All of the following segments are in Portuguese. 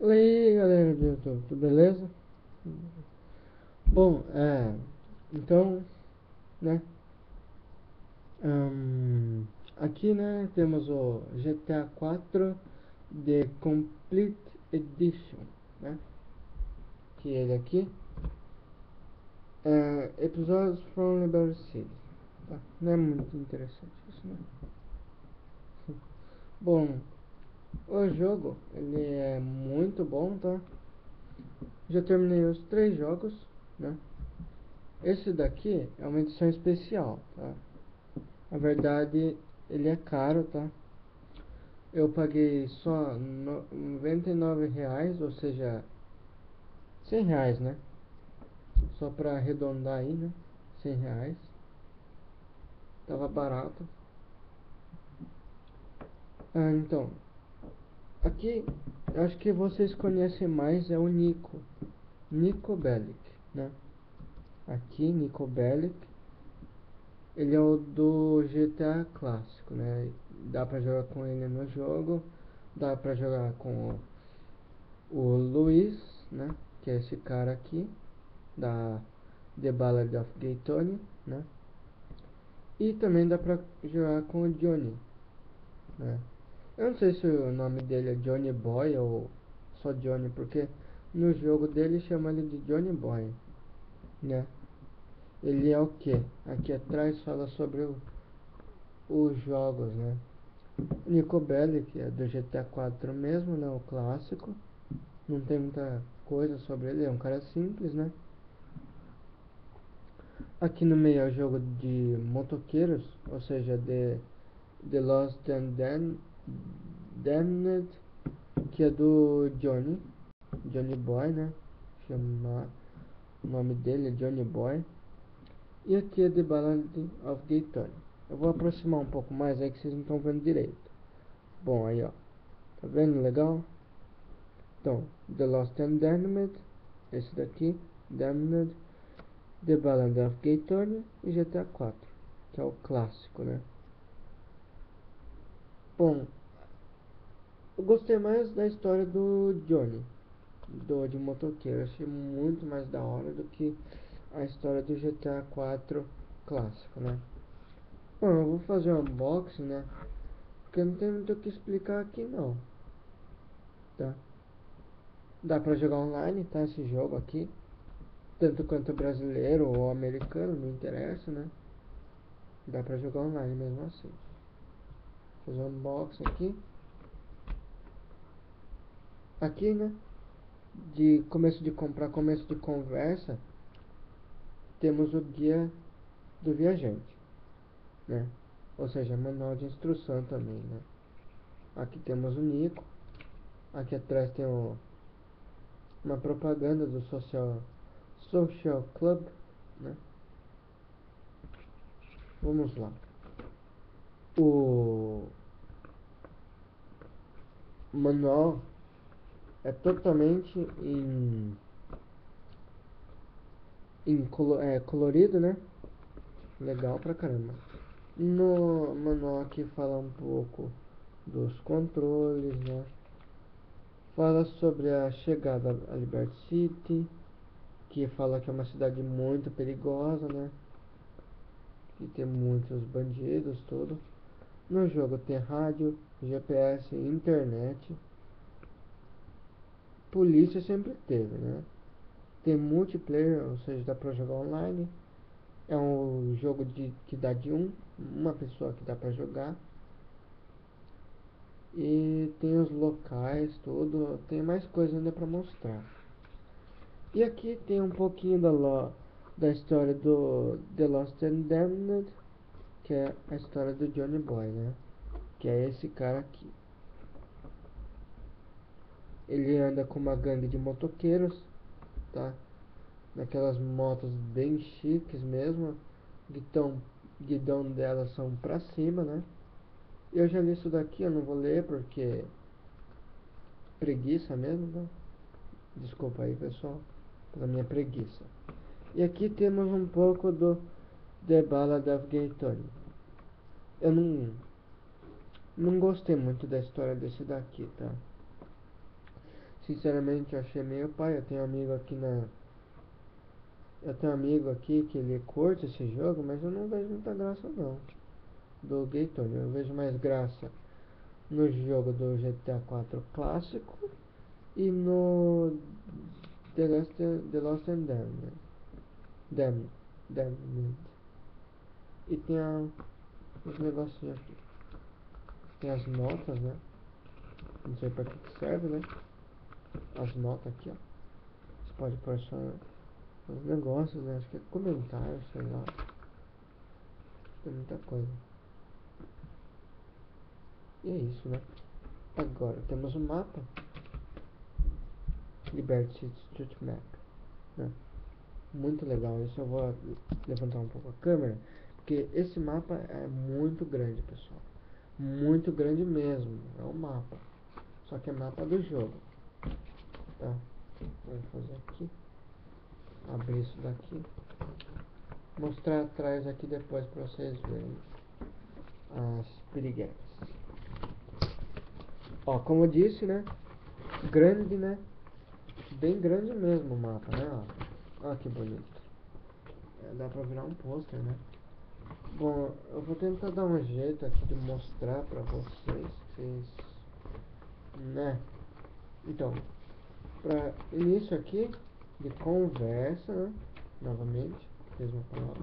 E aí galera do YouTube, tudo beleza? Bom, é. Então, né? hum, aqui, né, temos o GTA 4 The Complete Edition, né? Que ele aqui. É, episódios from Liberty City. Tá? Não é muito interessante isso, né? Bom, o jogo, ele é muito bom, tá? Já terminei os três jogos, né? Esse daqui é uma edição especial, tá? Na verdade, ele é caro, tá? Eu paguei só no, 99 reais, ou seja, 100 reais, né? Só pra arredondar aí, né? 100 reais. Tava barato. Ah, então, Aqui, acho que vocês conhecem mais é o Nico. Nico Bellic, né? Aqui, Nico Bellic. Ele é o do GTA clássico, né? Dá pra jogar com ele no jogo. Dá pra jogar com o Luiz, né? Que é esse cara aqui. Da The Ballad of Gay Tony, né? E também dá pra jogar com o Johnny, né? Eu não sei se o nome dele é Johnny Boy ou só Johnny, porque no jogo dele chama ele de Johnny Boy, né? Ele é o que? Aqui atrás fala sobre o, os jogos, né? Nico Belli, que é do GTA 4 mesmo, né? O clássico. Não tem muita coisa sobre ele, é um cara simples, né? Aqui no meio é o jogo de motoqueiros, ou seja, de The Lost and Then Damned, que é do Johnny, Johnny Boy, né? Chama, o nome dele é Johnny Boy. E aqui é The Ballad of Gay Tony. Eu vou aproximar um pouco mais aí que vocês não estão vendo direito. Bom, aí ó. Tá vendo legal? Então, The Lost and Damned, esse daqui, Damned, The Ballad of Gay Tony e GTA 4, que é o clássico, né? Bom, eu gostei mais da história do Johnny, do de motoqueiro. achei muito mais da hora do que a história do GTA 4 clássico, né? Bom, eu vou fazer um unboxing, né? Porque não tem muito o que explicar aqui não. Tá? Dá pra jogar online, tá? Esse jogo aqui. Tanto quanto brasileiro ou americano, não interessa, né? Dá pra jogar online mesmo assim. Vou fazer um unboxing aqui aqui, né? De começo de comprar, começo de conversa, temos o guia do viajante, né? Ou seja, manual de instrução também, né? Aqui temos o Nico. Aqui atrás tem o, uma propaganda do Social, Social Club, né? Vamos lá. O manual é totalmente em, em colo, é, colorido, né? Legal pra caramba. No manual aqui fala um pouco dos controles, né? Fala sobre a chegada a Liberty City, que fala que é uma cidade muito perigosa, né? Que tem muitos bandidos, tudo. No jogo tem rádio, GPS, internet polícia sempre teve, né? Tem multiplayer, ou seja, dá pra jogar online. É um jogo de, que dá de um, uma pessoa que dá pra jogar. E tem os locais, tudo. Tem mais coisa ainda pra mostrar. E aqui tem um pouquinho da, lo, da história do The Lost and Damned, que é a história do Johnny Boy, né? Que é esse cara aqui. Ele anda com uma gangue de motoqueiros, tá? Naquelas motos bem chiques mesmo. Guidão, guidão delas são pra cima, né? Eu já li isso daqui, eu não vou ler porque preguiça mesmo, né? Desculpa aí, pessoal, pela minha preguiça. E aqui temos um pouco do The Ballad of Gay Tony. Eu não não gostei muito da história desse daqui, tá? Sinceramente, achei meio pai. Eu tenho um amigo aqui na. Eu tenho um amigo aqui que ele curte esse jogo, mas eu não vejo muita graça não. Do Gator, eu vejo mais graça no jogo do GTA 4 clássico e no The Lost, The Lost and Damned. Damned. Damned. E tem a, os negocinhos aqui. Tem as notas, né? Não sei pra que serve, né? As notas aqui, ó. Você pode pôr só os negócios, né? Acho que é comentário, sei lá. Tem muita coisa. E é isso, né? Agora temos o um mapa. Liberty Street Map. Né? Muito legal. Isso eu vou levantar um pouco a câmera. Porque esse mapa é muito grande, pessoal. Muito grande mesmo. É um mapa. Só que é mapa do jogo. Tá? Vou fazer aqui. Abrir isso daqui. Mostrar atrás aqui depois para vocês verem as piriguetas. Ó, como eu disse, né? Grande, né? Bem grande mesmo o mapa, né? Ó, ó que bonito. É, dá pra virar um pôster, né? Bom, eu vou tentar dar um jeito aqui de mostrar pra vocês. vocês né? Então, para início aqui de conversa, né? novamente, mesma palavra.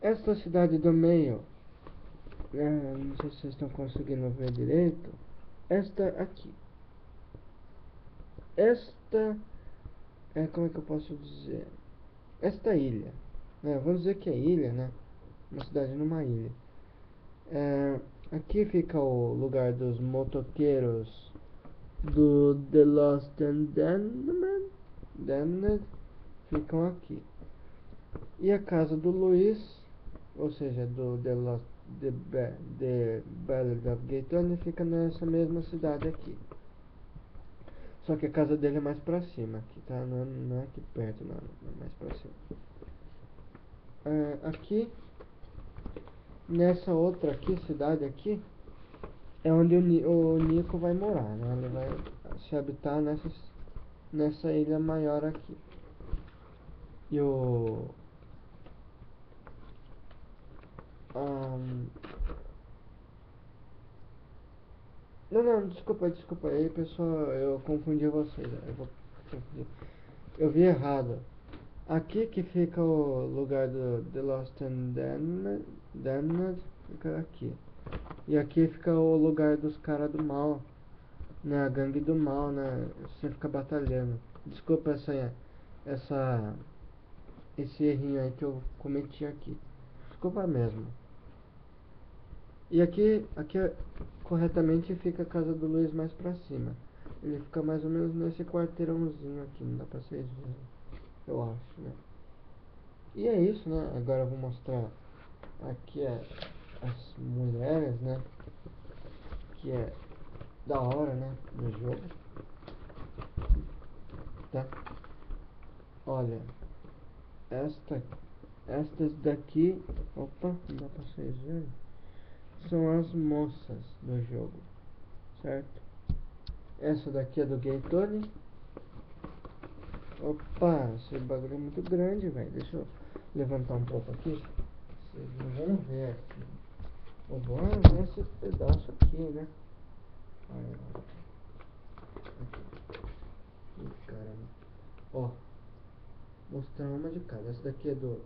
Esta cidade do meio, é, não sei se vocês estão conseguindo ver direito, esta aqui. Esta, é, como é que eu posso dizer? Esta ilha, né? vamos dizer que é ilha, né? Uma cidade numa ilha. É, aqui fica o lugar dos motoqueiros do The Lost and Damned, ficam aqui. E a casa do Luiz, ou seja, do The Lost The, Ba The Ballad of Gay Tony, fica nessa mesma cidade aqui. Só que a casa dele é mais pra cima aqui, tá? Não é, não é aqui perto, não, é mais pra cima. É, aqui, nessa outra aqui, cidade aqui, é onde o, o Nico vai morar, né? Ele vai se habitar nessa, nessa ilha maior aqui. E o... Um, não, não, desculpa, desculpa aí pessoal, eu confundi vocês, eu vou. Eu vi errado. Aqui que fica o lugar do The Lost and Damned, Damned fica aqui. E aqui fica o lugar dos caras do mal. Né? A gangue do mal, né? Você fica batalhando. Desculpa essa. Essa. Esse errinho aí que eu cometi aqui. Desculpa mesmo. E aqui, aqui corretamente fica a casa do Luiz mais pra cima. Ele fica mais ou menos nesse quarteirãozinho aqui, não dá pra vocês verem. Eu acho, né? E é isso, né? Agora eu vou mostrar aqui é as mulheres, né? Que é da hora, né? Do jogo. Tá? Olha, esta, estas daqui, opa, não dá pra vocês verem, são as moças do jogo, certo? Essa daqui é do Tony. Opa, esse bagulho é muito grande, velho. Deixa eu levantar um pouco aqui. Vocês não vão ver aqui. O bom é ver esse pedaço aqui, né? Olha lá. Ih, caramba. Ó. Mostrar uma de cada. Essa daqui é do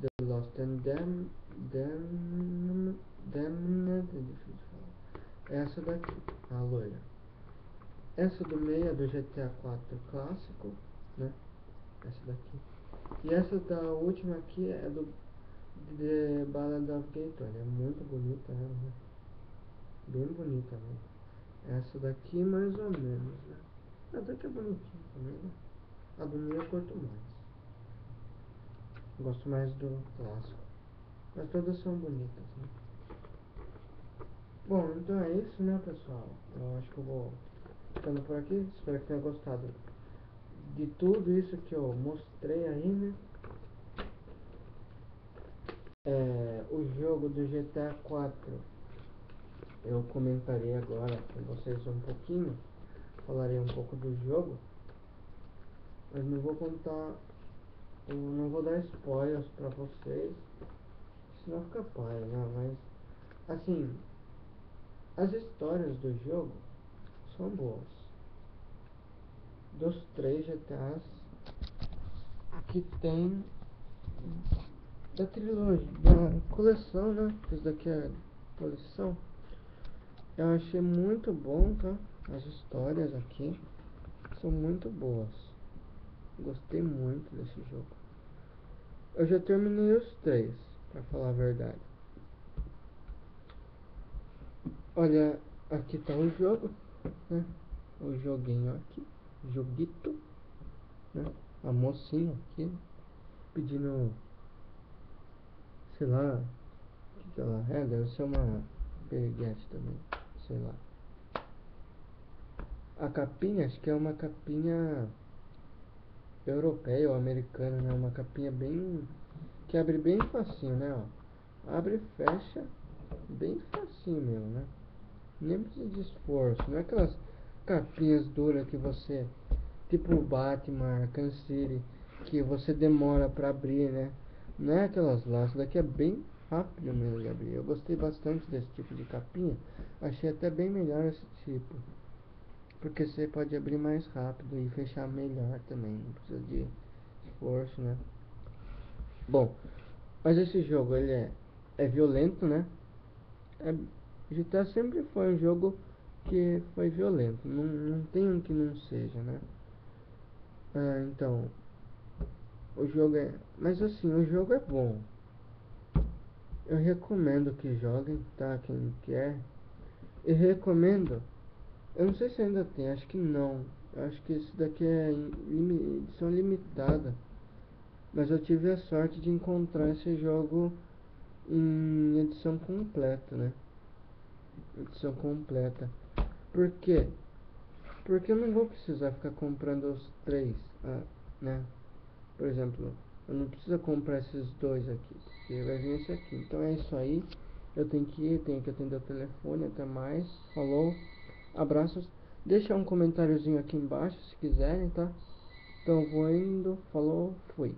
The Lost and Dam... Dam... Damned... É difícil falar. Essa daqui. A loira. Essa do meio é do GTA 4 clássico, né? Essa daqui. E essa da última aqui é do The Ballad of Gator. É muito bonita ela, né? Bem bonita, né? Essa daqui mais ou menos, né? Até que é bonitinha também, né? A do meio eu curto mais. Gosto mais do clássico. Mas todas são bonitas, né? Bom, então é isso, né, pessoal? Eu acho que eu vou ficando por aqui. Espero que tenha gostado de tudo isso que eu mostrei aí, né? É, o GTA 4 eu comentarei agora com vocês um pouquinho falarei um pouco do jogo. Mas não vou contar, não vou dar spoilers pra vocês, senão fica pai, né? Mas, assim, as histórias do jogo são boas. Dos três GTAs que tem da trilogia, da coleção, né? Isso daqui é coleção. Eu achei muito bom, tá? As histórias aqui são muito boas. Gostei muito desse jogo. Eu já terminei os três, pra falar a verdade. Olha, aqui tá o jogo, né? O joguinho aqui, joguito, né? A mocinha aqui, pedindo, sei lá, o que, ela é, deve ser uma periguete também, sei lá. A capinha, acho que é uma capinha europeia ou americana, né? Uma capinha bem. que abre bem facinho, né? Ó. Abre e fecha bem facinho mesmo, né? Nem precisa de esforço, não é aquelas capinhas duras que você. Tipo o Batman, Arkham City, que você demora pra abrir, né? Não é aquelas isso daqui é bem rápido mesmo de abrir. Eu gostei bastante desse tipo de capinha. Achei até bem melhor esse tipo. Porque você pode abrir mais rápido e fechar melhor também. Não precisa de esforço, né? Bom, mas esse jogo ele é, é violento, né? É, GTA sempre foi um jogo que foi violento. Não, não tem um que não seja, né? Ah, então, o jogo é. Mas assim, o jogo é bom. Eu recomendo que joguem, tá? Quem quer. E recomendo eu não sei se ainda tem, acho que não. Eu acho que esse daqui é edição limitada. Mas eu tive a sorte de encontrar esse jogo em edição completa, né? Edição completa. Por quê? Porque eu não vou precisar ficar comprando os três, ah, né? Por exemplo, eu não preciso comprar esses dois aqui, porque vai vir esse aqui. Então é isso aí. Eu tenho que ir, tenho que atender o telefone. Até mais. Falou. Abraços. Deixa um comentáriozinho aqui embaixo se quiserem, tá? Então vou indo. Falou. Fui.